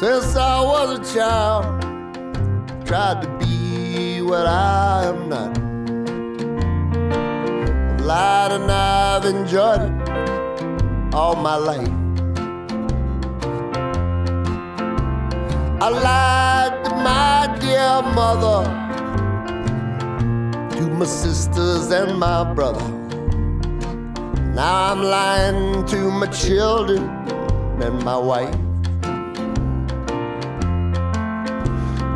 Since I was a child, tried to be what I am not. I've lied and I've enjoyed it all my life. I lied to my dear mother, to my sisters and my brother. Now I'm lying to my children and my wife.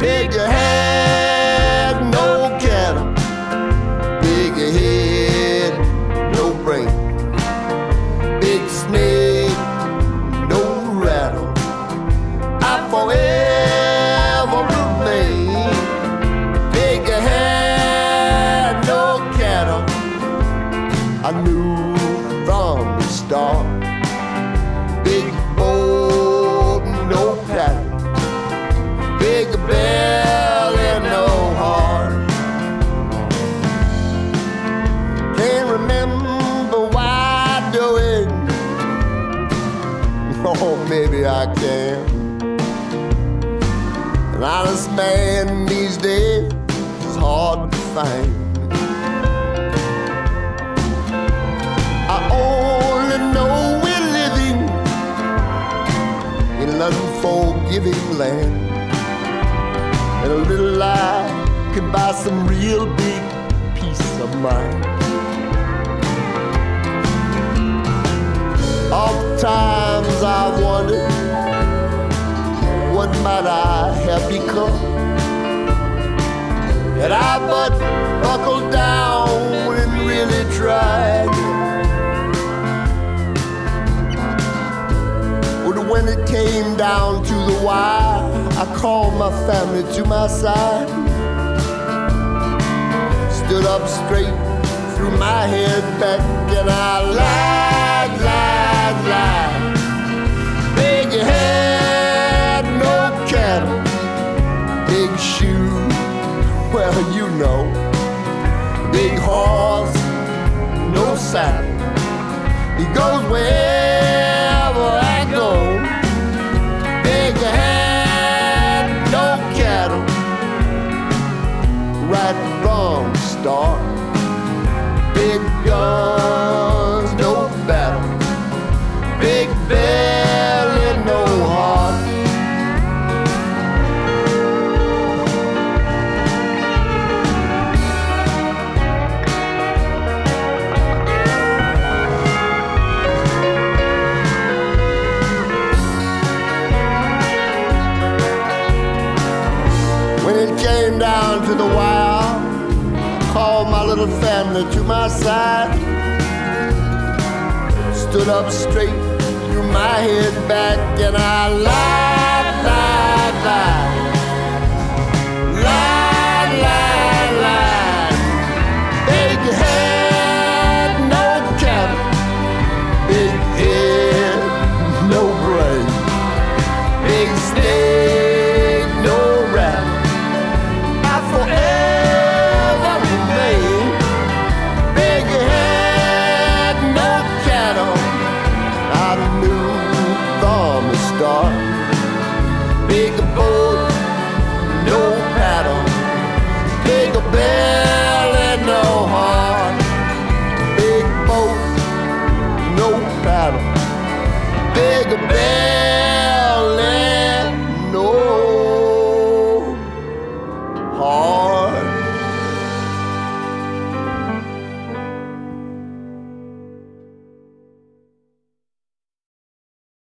Big hat, no cattle. Big head, no brain. Big snake, no rattle. I forever remain. Big hat, no cattle. I knew from the start. Belly, no heart. Can't remember why I do it. Oh, maybe I can. An honest man these days is hard to find. I only know we're living in an unforgiving land. And a little lie can buy some real big peace of mind. Oftentimes I've wondered what might I have become had I but buckled down and really tried. But when it came down called my family to my side. Stood up straight, threw my head back, and I lied, lied, lied. Big hat, no cattle, big shoe, well, you know. Big horse, no saddle. He goes wherever Right from the start. Big guns, to the wire, called my little family to my side. Stood up straight, threw my head back, and I lied, lied. From. Big boat, no paddle. Big belly, no heart. Big boat, no paddle. Big belly.